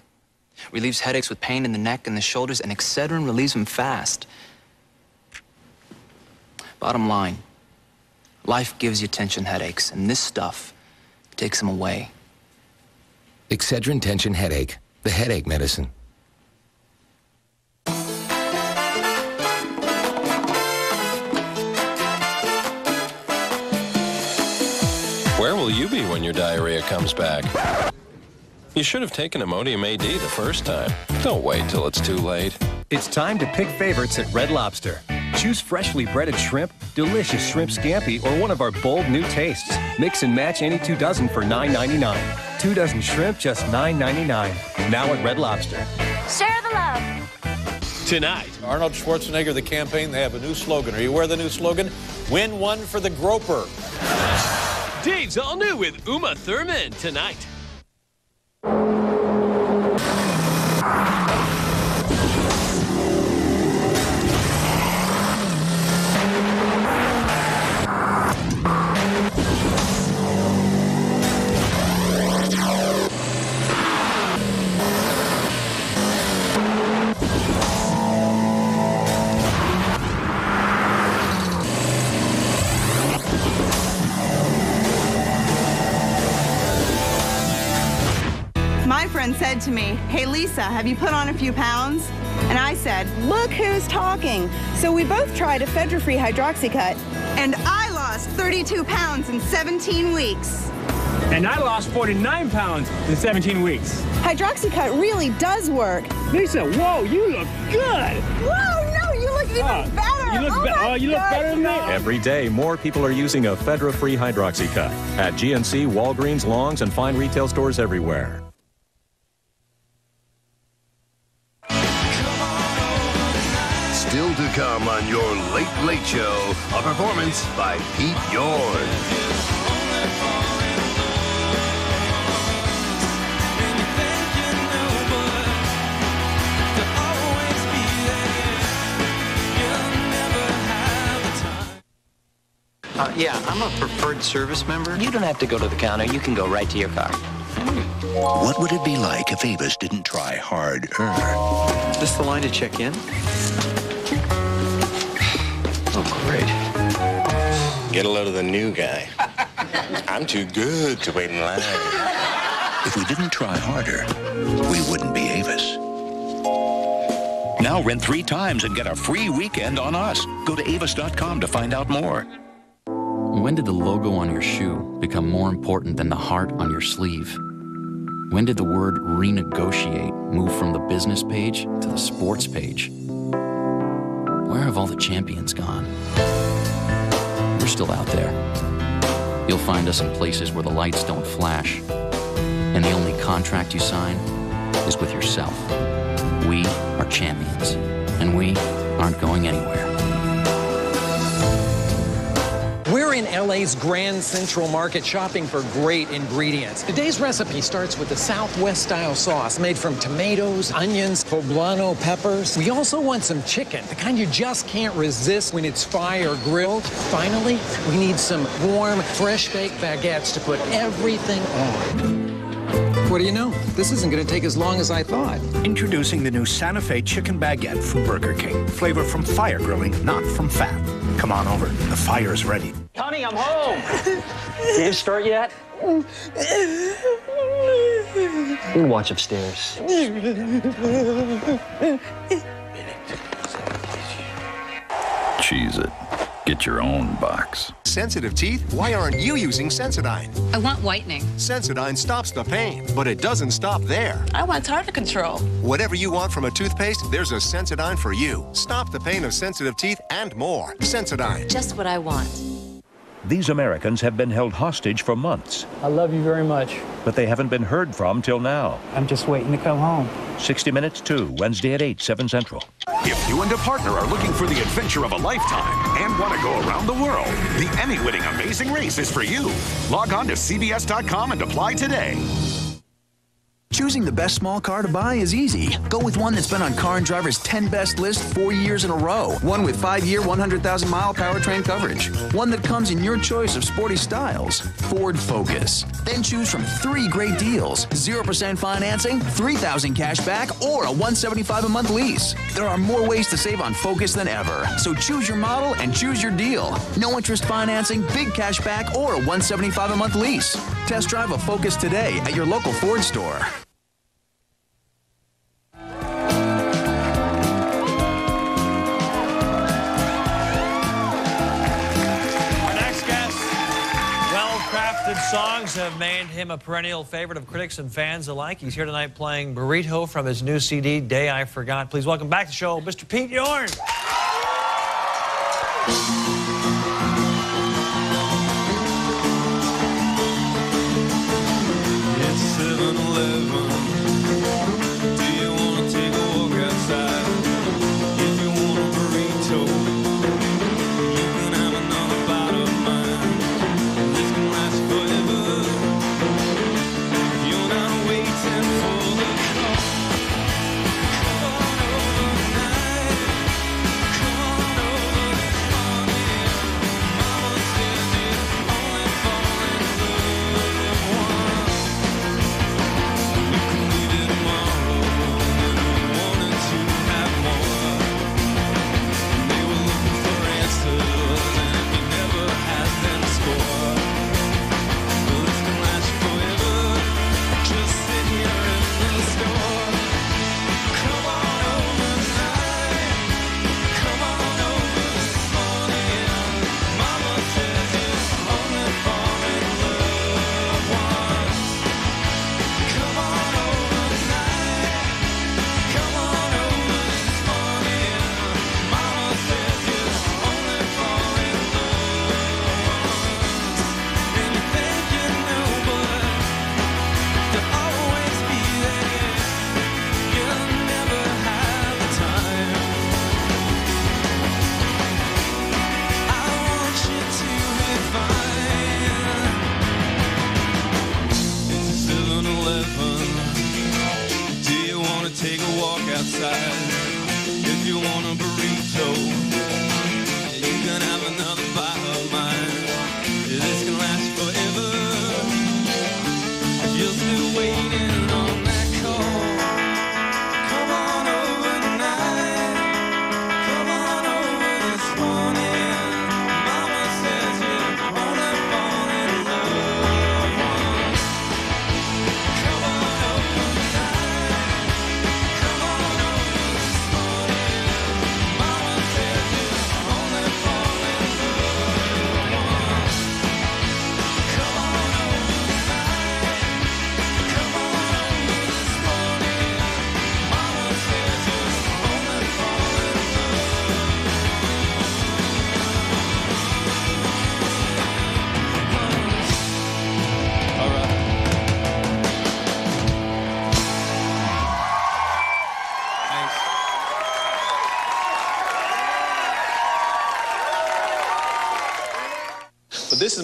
Relieves headaches with pain in the neck and the shoulders, and Excedrin relieves them fast. Bottom line, life gives you tension headaches, and this stuff takes them away. Excedrin tension headache, the headache medicine. Will you be when your diarrhea comes back? You should have taken Imodium AD the first time. Don't wait till it's too late. It's time to pick favorites at Red Lobster. Choose freshly breaded shrimp, delicious shrimp scampi, or one of our bold new tastes. Mix and match any two dozen for $9.99. Two dozen shrimp, just $9.99. Now at Red Lobster. Share the love. Tonight, Arnold Schwarzenegger, the campaign, they have a new slogan. Are you aware of the new slogan? Win one for the groper. Dave's all new with Uma Thurman tonight. My said to me, Hey Lisa, have you put on a few pounds? And I said, Look who's talking. So we both tried ephedra free hydroxycut, and I lost 32 pounds in 17 weeks. And I lost 49 pounds in 17 weeks. Hydroxycut really does work. Lisa, whoa, you look good. Whoa, no, you look even Oh, better. you look oh be- my oh, you look God, better than me? Every day, more people are using a ephedra-free hydroxycut at GNC, Walgreens, Longs, and fine retail stores everywhere. Come on your Late Late Show, a performance by Pete Yorn. Uh, yeah, I'm a preferred service member. You don't have to go to the counter. You can go right to your car. What would it be like if Avis didn't try harder? Is this the line to check in? Great. Get a load of the new guy. I'm too good to wait in line. If we didn't try harder, we wouldn't be Avis. Now rent three times and get a free weekend on us. Go to avis.com to find out more. When did the logo on your shoe become more important than the heart on your sleeve? When did the word renegotiate move from the business page to the sports page? Where have all the champions gone? We're still out there. You'll find us in places where the lights don't flash, and the only contract you sign is with yourself. We are champions, and we aren't going anywhere. LA's Grand Central Market shopping for great ingredients. Today's recipe starts with the Southwest style sauce made from tomatoes, onions, poblano peppers. We also want some chicken, the kind you just can't resist when it's fire grilled. Finally, we need some warm, fresh baked baguettes to put everything on. What do you know? This isn't going to take as long as I thought. Introducing the new Santa Fe Chicken Baguette from Burger King. Flavor from fire grilling, not from fat. Come on over. The fire's ready. Honey, I'm home. Did start yet? You watch upstairs. Cheese it. Get your own box. Sensitive teeth? Why aren't you using Sensodyne? I want whitening. Sensodyne stops the pain, but it doesn't stop there. I want tartar control. Whatever you want from a toothpaste, there's a Sensodyne for you. Stop the pain of sensitive teeth and more. Sensodyne. Just what I want. These Americans have been held hostage for months, I love you very much. but they haven't been heard from till now. I'm just waiting to come home. 60 Minutes 2, Wednesday at 8, 7 Central. If you and a partner are looking for the adventure of a lifetime and want to go around the world, the Emmy winning Amazing Race is for you. Log on to CBS.com and apply today. Choosing the best small car to buy is easy. Go with one that's been on Car and Driver's 10 best list four years in a row. One with five year, 100,000 mile powertrain coverage. One that comes in your choice of sporty styles. Ford Focus. Then choose from three great deals 0% financing, 3000 cash back, or a 175 a month lease. There are more ways to save on Focus than ever. So choose your model and choose your deal. No interest financing, big cash back, or a 175 a month lease. Test drive a Focus today at your local Ford store. Our next guest, well-crafted songs have made him a perennial favorite of critics and fans alike. He's here tonight playing Burrito from his new CD, Day I Forgot. Please welcome back to the show, Mr. Pete Yorn.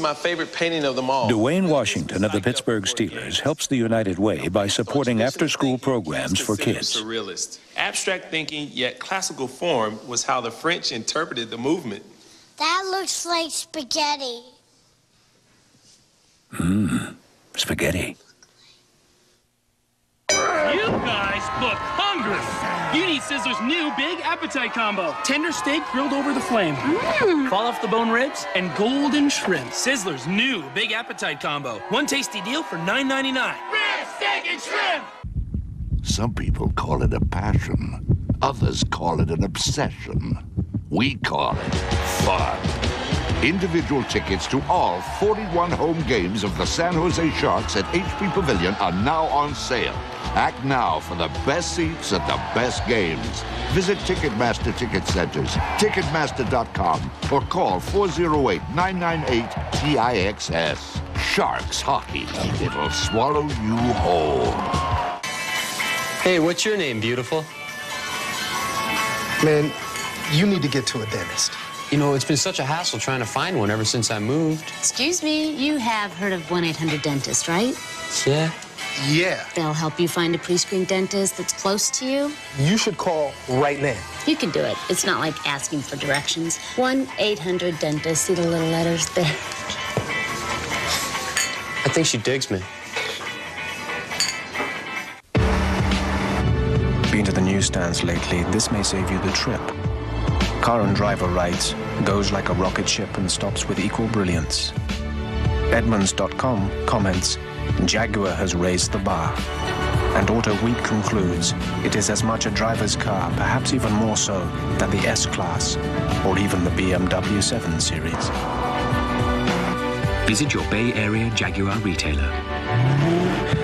My favorite painting of them all. Dewayne Washington of the Pittsburgh Steelers helps the United Way by supporting after school programs for kids. Surrealist. Abstract thinking, yet classical form, was how the French interpreted the movement. That looks like spaghetti. Mmm, spaghetti. You guys look hungry. You need Sizzler's new Big Appetite Combo. Tender steak grilled over the flame. Mm. Fall off the bone ribs and golden shrimp. Sizzler's new Big Appetite Combo. One tasty deal for $9.99. Ribs, steak, and shrimp. Some people call it a passion. Others call it an obsession. We call it fun. Individual tickets to all 41 home games of the San Jose Sharks at HP Pavilion are now on sale. Act now for the best seats at the best games. Visit Ticketmaster Ticket Centers, Ticketmaster.com, or call 408-998-TIXS. Sharks Hockey. It'll swallow you whole. Hey, what's your name, beautiful? Man, you need to get to a dentist. You know, it's been such a hassle trying to find one ever since I moved. Excuse me, you have heard of 1 800 Dentist, right? Yeah. Yeah. They'll help you find a pre screened dentist that's close to you. You should call right now. You can do it. It's not like asking for directions. 1 800 Dentist. See the little letters there? I think she digs me. Been to the newsstands lately, this may save you the trip. Car and Driver writes, goes like a rocket ship and stops with equal brilliance. Edmunds.com comments, Jaguar has raised the bar. And Auto Week concludes, it is as much a driver's car, perhaps even more so, than the S-Class or even the BMW 7 Series. Visit your Bay Area Jaguar retailer.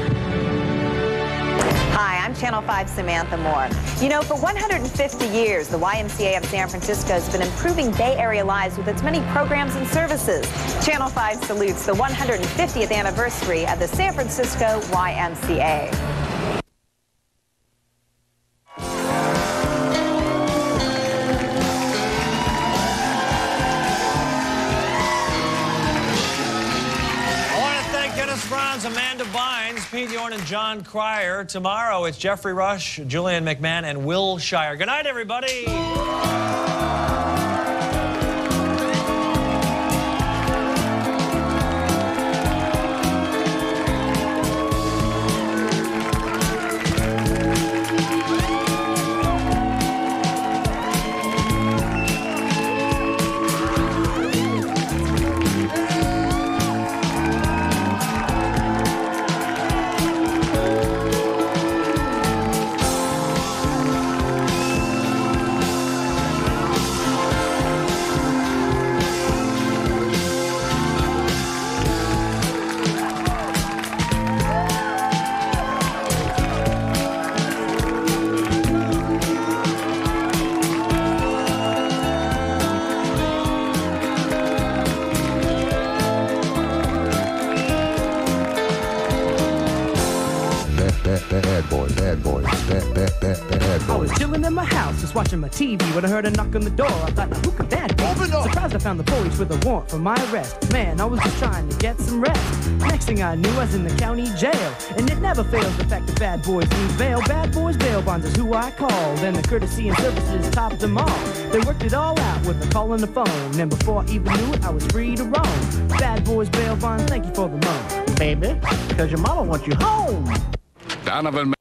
Channel 5 Samantha Moore. You know, for 150 years, the YMCA of San Francisco has been improving Bay Area lives with its many programs and services. Channel 5 salutes the 150th anniversary of the San Francisco YMCA. And Jon Cryer. Tomorrow it's Geoffrey Rush, Julian McMahon, and Wilshire. Good night, everybody. TV when I heard a knock on the door. I thought, who could that be? Surprised I found the police with a warrant for my arrest. Man, I was just trying to get some rest. Next thing I knew, I was in the county jail. And it never fails the fact that bad boys need bail. Bad boys bail bonds is who I call. Then the courtesy and services topped them all. They worked it all out with a call on the phone. And before I even knew it, I was free to roam. Bad boys bail bonds, thank you for the loan. Baby, because your mama wants you home. Donovan